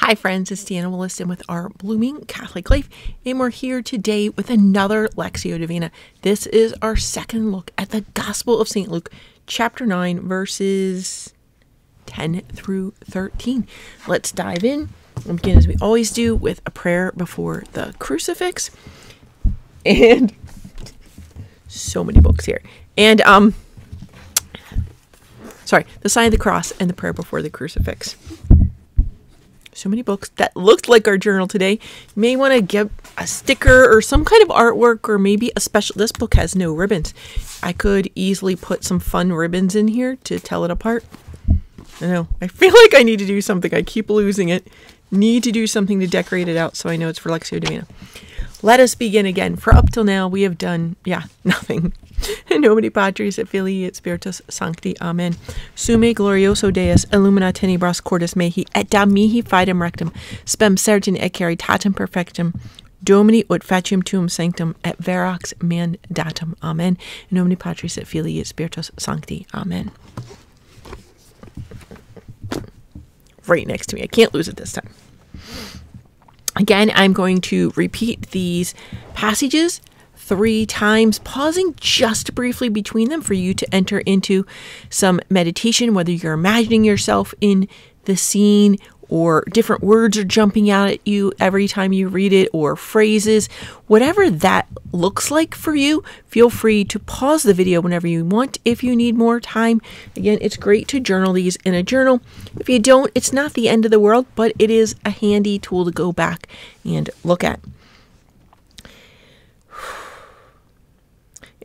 Hi, friends, it's Deanna Williston with our Blooming Catholic Life, and we're here today with another Lectio Divina. This is our second look at the Gospel of St. Luke, chapter 9, verses 10 through 13. Let's dive in. We'll begin as we always do with a prayer before the crucifix. And so many books here. And, um, sorry, the sign of the cross and the prayer before the crucifix so many books that looked like our journal today. You may want to get a sticker or some kind of artwork or maybe a special. This book has no ribbons. I could easily put some fun ribbons in here to tell it apart. I know. I feel like I need to do something. I keep losing it. Need to do something to decorate it out so I know it's for Lectio Divina. Let us begin again. For up till now, we have done, yeah, nothing. In nomine Patris et Filii et Spiritus Sancti. Amen. Summe glorioso Deus illumina tenebras cordis mehi et da mihi fidem rectum spem certin et caritatem perfectum Domini ut facium tuum sanctum et verax mandatum. Amen. In nomine Patris et Filii et Spiritus Sancti. Amen. Right next to me. I can't lose it this time. Again, I'm going to repeat these passages three times, pausing just briefly between them for you to enter into some meditation, whether you're imagining yourself in the scene or different words are jumping out at you every time you read it, or phrases, whatever that looks like for you, feel free to pause the video whenever you want if you need more time. Again, it's great to journal these in a journal. If you don't, it's not the end of the world, but it is a handy tool to go back and look at.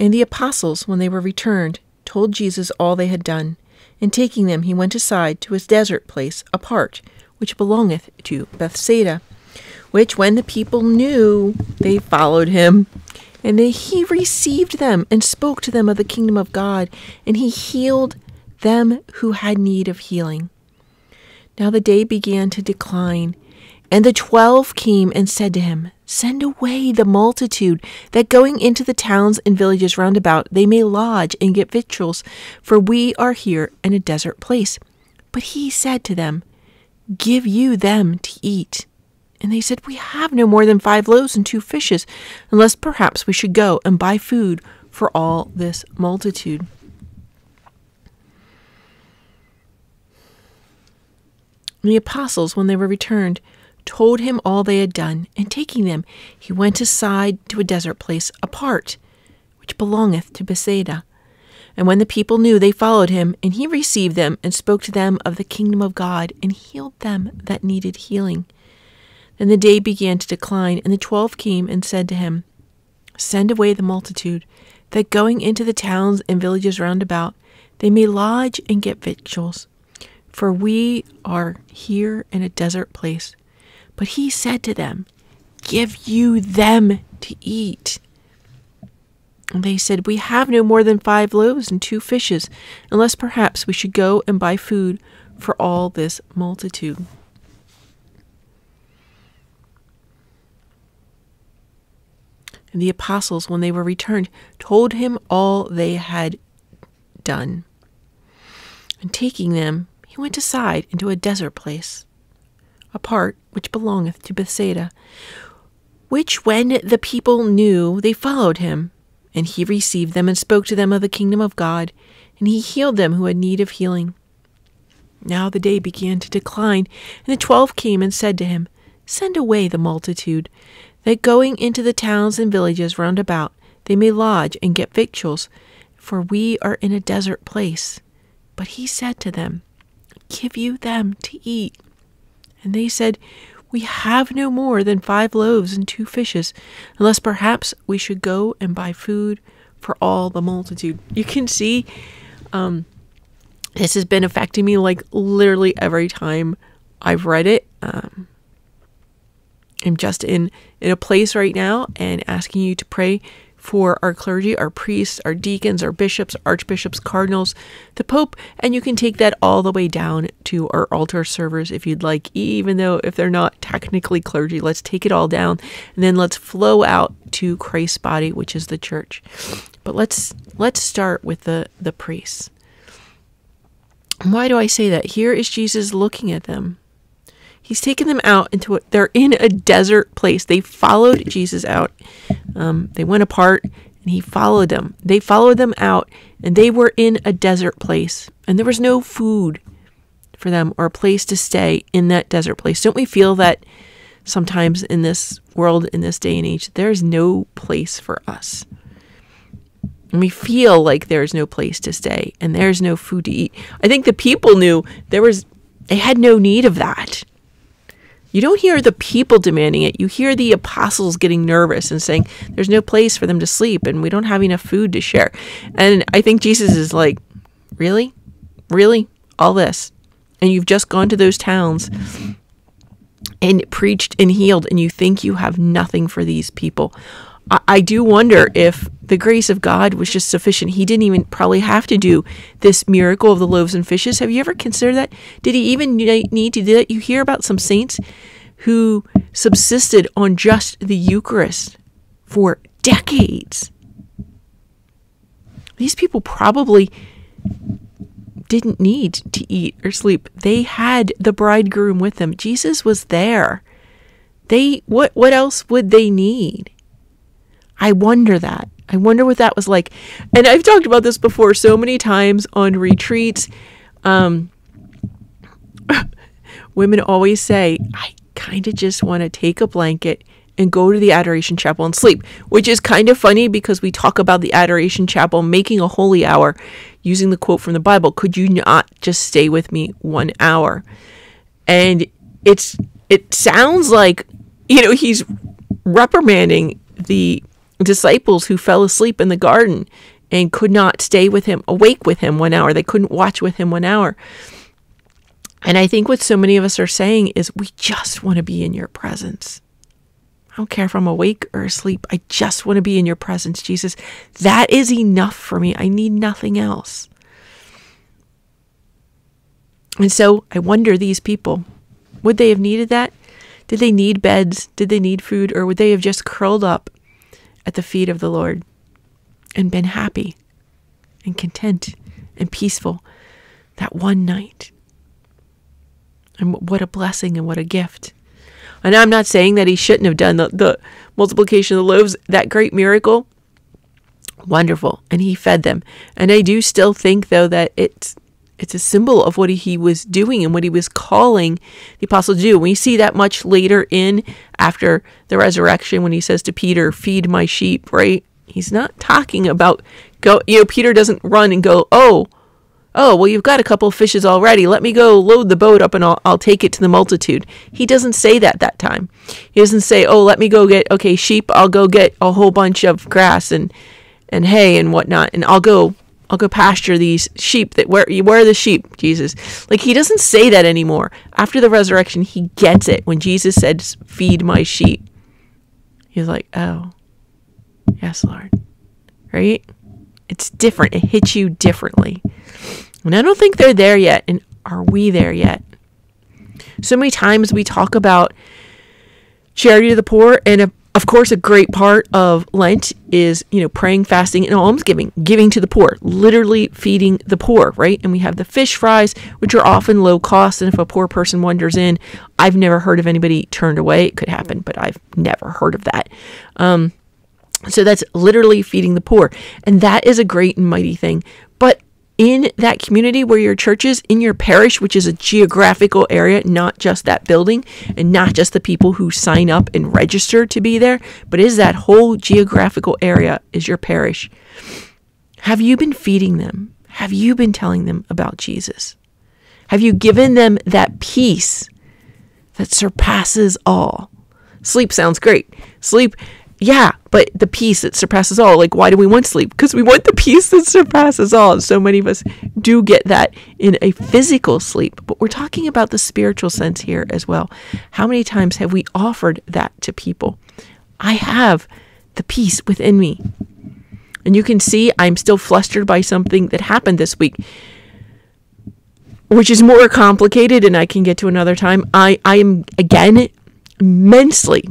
And the apostles, when they were returned, told Jesus all they had done. And taking them, he went aside to his desert place apart, which belongeth to Bethsaida. Which, when the people knew, they followed him. And they, he received them and spoke to them of the kingdom of God, and he healed them who had need of healing. Now the day began to decline, and the twelve came and said to him, Send away the multitude, that going into the towns and villages round about they may lodge and get victuals, for we are here in a desert place. But he said to them, Give you them to eat. And they said, We have no more than five loaves and two fishes, unless perhaps we should go and buy food for all this multitude. The apostles, when they were returned, told him all they had done, and taking them, he went aside to a desert place apart, which belongeth to Bethsaida. And when the people knew, they followed him, and he received them, and spoke to them of the kingdom of God, and healed them that needed healing. Then the day began to decline, and the twelve came and said to him, Send away the multitude, that going into the towns and villages round about, they may lodge and get victuals. For we are here in a desert place. But he said to them, Give you them to eat. And they said, We have no more than five loaves and two fishes, unless perhaps we should go and buy food for all this multitude. And the apostles, when they were returned, told him all they had done. And taking them, he went aside into a desert place a part which belongeth to Bethsaida, which when the people knew, they followed him. And he received them and spoke to them of the kingdom of God, and he healed them who had need of healing. Now the day began to decline, and the twelve came and said to him, Send away the multitude, that going into the towns and villages round about they may lodge and get victuals, for we are in a desert place. But he said to them, Give you them to eat. And they said, We have no more than five loaves and two fishes, unless perhaps we should go and buy food for all the multitude. You can see um, this has been affecting me like literally every time I've read it. Um, I'm just in, in a place right now and asking you to pray for our clergy, our priests, our deacons, our bishops, archbishops, cardinals, the Pope, and you can take that all the way down to our altar servers if you'd like, even though if they're not technically clergy, let's take it all down and then let's flow out to Christ's body, which is the church. But let's let's start with the, the priests. Why do I say that? Here is Jesus looking at them. He's taken them out into a, they're in a desert place. They followed Jesus out. Um, they went apart and he followed them. They followed them out and they were in a desert place and there was no food for them or a place to stay in that desert place. Don't we feel that sometimes in this world, in this day and age, there's no place for us? And we feel like there's no place to stay and there's no food to eat. I think the people knew there was, they had no need of that. You don't hear the people demanding it. You hear the apostles getting nervous and saying there's no place for them to sleep and we don't have enough food to share. And I think Jesus is like, Really? Really? All this? And you've just gone to those towns and preached and healed, and you think you have nothing for these people. I, I do wonder if the grace of God was just sufficient. He didn't even probably have to do this miracle of the loaves and fishes. Have you ever considered that? Did he even need to do that? You hear about some saints who subsisted on just the Eucharist for decades. These people probably didn't need to eat or sleep. They had the bridegroom with them. Jesus was there. They what what else would they need? I wonder that. I wonder what that was like. And I've talked about this before so many times on retreats. Um, women always say, I kind of just want to take a blanket and go to the Adoration Chapel and sleep, which is kind of funny because we talk about the Adoration Chapel making a holy hour using the quote from the Bible. Could you not just stay with me one hour? And it's it sounds like you know he's reprimanding the disciples who fell asleep in the garden and could not stay with him, awake with him one hour. They couldn't watch with him one hour. And I think what so many of us are saying is we just want to be in your presence. I don't care if I'm awake or asleep. I just want to be in your presence, Jesus. That is enough for me. I need nothing else. And so I wonder these people, would they have needed that? Did they need beds? Did they need food? Or would they have just curled up at the feet of the Lord and been happy and content and peaceful that one night? And what a blessing and what a gift. And I'm not saying that he shouldn't have done the, the multiplication of the loaves, that great miracle. Wonderful. And he fed them. And I do still think, though, that it's it's a symbol of what he was doing and what he was calling the apostle to do. We see that much later in after the resurrection when he says to Peter, "Feed my sheep." Right? He's not talking about go. You know, Peter doesn't run and go, "Oh, oh, well, you've got a couple of fishes already. Let me go load the boat up and I'll, I'll take it to the multitude." He doesn't say that that time. He doesn't say, "Oh, let me go get okay sheep. I'll go get a whole bunch of grass and and hay and whatnot, and I'll go I'll go pasture these sheep that where where are the sheep, Jesus? Like he doesn't say that anymore. After the resurrection, he gets it when Jesus said, Feed my sheep. He's like, Oh, yes, Lord. Right? It's different. It hits you differently. And I don't think they're there yet. And are we there yet? So many times we talk about charity to the poor, and a of course, a great part of Lent is, you know, praying, fasting, and almsgiving, giving to the poor, literally feeding the poor, right? And we have the fish fries, which are often low cost. And if a poor person wanders in, I've never heard of anybody turned away. It could happen, but I've never heard of that. Um, so that's literally feeding the poor. And that is a great and mighty thing. In that community where your church is, in your parish, which is a geographical area, not just that building and not just the people who sign up and register to be there, but is that whole geographical area is your parish. Have you been feeding them? Have you been telling them about Jesus? Have you given them that peace that surpasses all? Sleep sounds great. Sleep yeah, but the peace that surpasses all. Like, why do we want sleep? Because we want the peace that surpasses all. And so many of us do get that in a physical sleep. But we're talking about the spiritual sense here as well. How many times have we offered that to people? I have the peace within me. And you can see I'm still flustered by something that happened this week, which is more complicated and I can get to another time. I, I am, again, immensely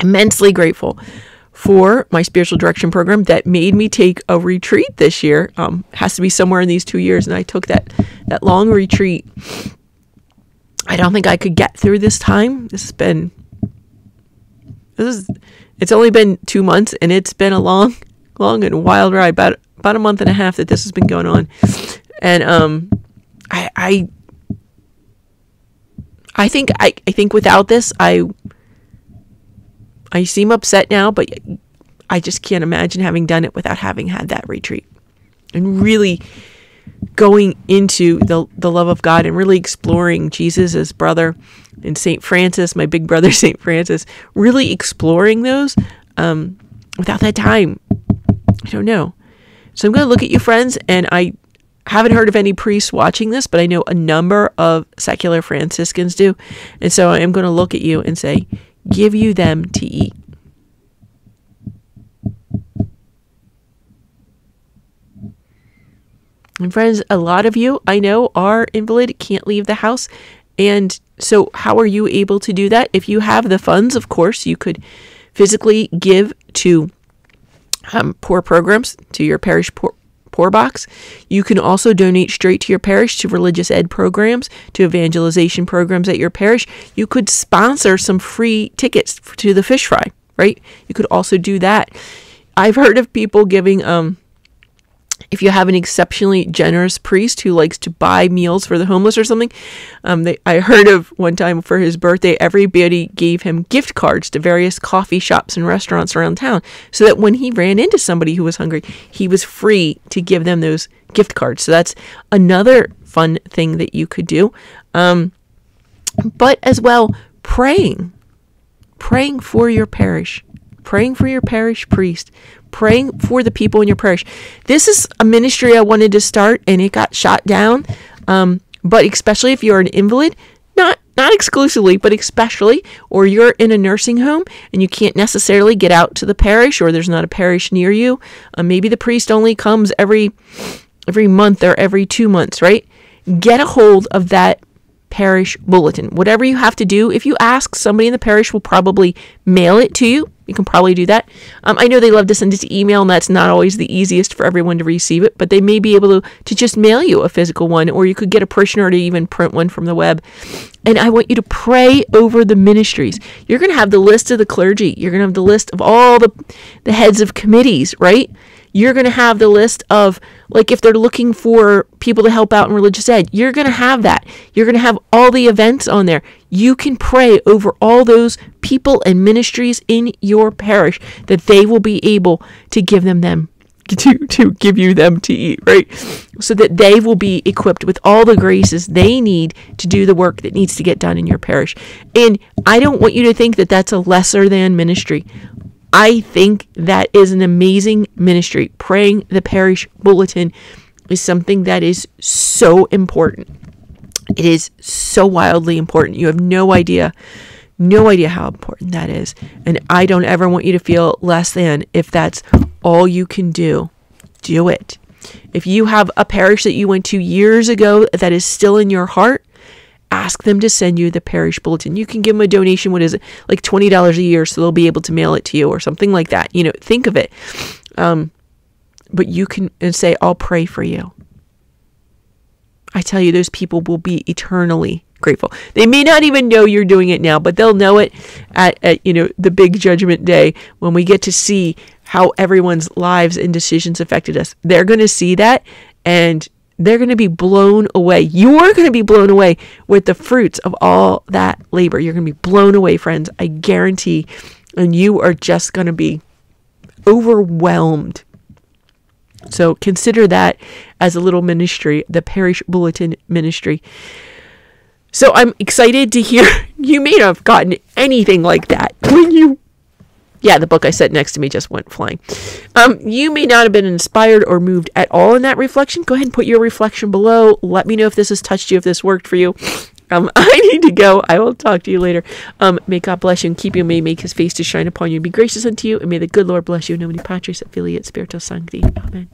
immensely grateful for my spiritual direction program that made me take a retreat this year. Um, has to be somewhere in these two years, and I took that that long retreat. I don't think I could get through this time. This has been this is it's only been two months and it's been a long, long and wild ride. About about a month and a half that this has been going on. And um I I I think I, I think without this I I seem upset now, but I just can't imagine having done it without having had that retreat. And really going into the the love of God and really exploring Jesus as brother and Saint Francis, my big brother Saint Francis, really exploring those um, without that time. I don't know. So I'm going to look at you, friends, and I haven't heard of any priests watching this, but I know a number of secular Franciscans do, and so I am going to look at you and say, "Give you them to eat." And friends, a lot of you I know are invalid, can't leave the house. And so, how are you able to do that? If you have the funds, of course, you could physically give to um, poor programs, to your parish poor, poor box. You can also donate straight to your parish to religious ed programs, to evangelization programs at your parish. You could sponsor some free tickets to the fish fry, right? You could also do that. I've heard of people giving um, if you have an exceptionally generous priest who likes to buy meals for the homeless or something, um, they, I heard of one time for his birthday, everybody gave him gift cards to various coffee shops and restaurants around town so that when he ran into somebody who was hungry, he was free to give them those gift cards. So that's another fun thing that you could do. Um, but as well, praying, praying for your parish, praying for your parish priest, praying for the people in your parish. This is a ministry I wanted to start and it got shot down. Um, but especially if you're an invalid, not not exclusively, but especially, or you're in a nursing home and you can't necessarily get out to the parish, or there's not a parish near you. Uh, maybe the priest only comes every every month or every two months, right? Get a hold of that parish bulletin. Whatever you have to do, if you ask, somebody in the parish will probably mail it to you. You can probably do that. Um, I know they love to send it to email, and that's not always the easiest for everyone to receive it, but they may be able to, to just mail you a physical one, or you could get a parishioner to even print one from the web. And I want you to pray over the ministries. You're going to have the list of the clergy, you're going to have the list of all the, the heads of committees, right? You're going to have the list of, like, if they're looking for people to help out in religious ed, you're going to have that. You're going to have all the events on there. You can pray over all those people and ministries in your parish that they will be able to give them them to to give you them to eat, right? So that they will be equipped with all the graces they need to do the work that needs to get done in your parish. And I don't want you to think that that's a lesser than ministry. I think that is an amazing ministry. Praying the parish bulletin is something that is so important. It is so wildly important. You have no idea, no idea how important that is. And I don't ever want you to feel less than if that's all you can do. Do it. If you have a parish that you went to years ago that is still in your heart, ask them to send you the parish bulletin. You can give them a donation, what is it, like $20 a year, so they'll be able to mail it to you or something like that. You know, think of it. Um, but you can and say, I'll pray for you. I tell you, those people will be eternally grateful. They may not even know you're doing it now, but they'll know it at, at you know the big judgment day when we get to see how everyone's lives and decisions affected us. They're going to see that and they're going to be blown away. You're going to be blown away with the fruits of all that labor. You're going to be blown away, friends. I guarantee. And you are just going to be overwhelmed. So consider that as a little ministry, the parish bulletin ministry. So I'm excited to hear you may not have gotten anything like that when you yeah, the book I set next to me just went flying. Um, you may not have been inspired or moved at all in that reflection. Go ahead and put your reflection below. Let me know if this has touched you, if this worked for you. Um, I need to go. I will talk to you later. Um, may God bless you and keep you. May make his face to shine upon you and be gracious unto you. And may the good Lord bless you. In Patris Filii Spiritus Sancti. Amen.